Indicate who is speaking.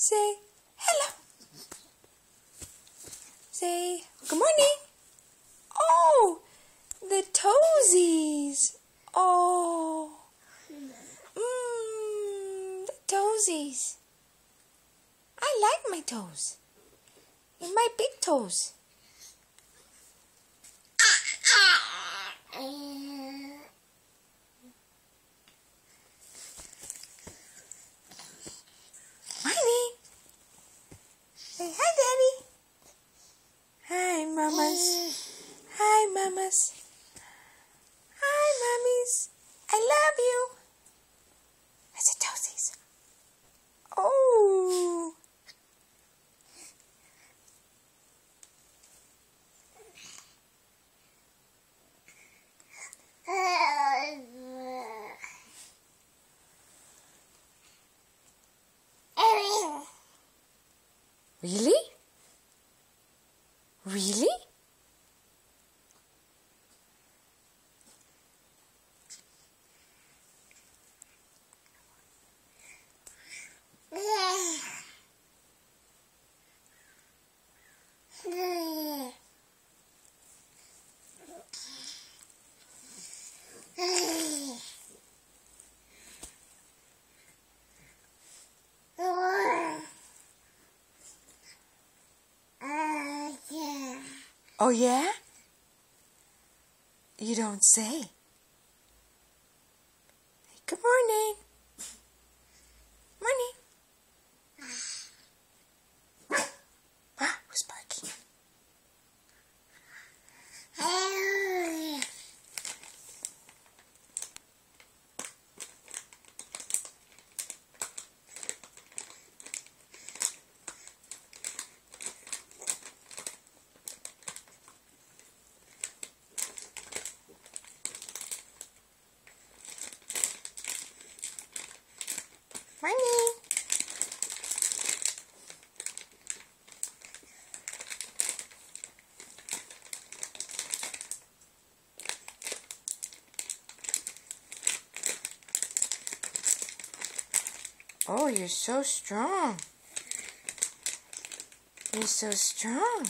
Speaker 1: Say hello. Say good morning. Oh, the toesies. Oh. Mmm, the toesies. I like my toes. My big toes. Hi. Hi, mummies. I love you. Where's the toesies? Oh. Really? Really? Oh, yeah? You don't say. Good morning. Morning. Oh, you're so strong. You're so strong.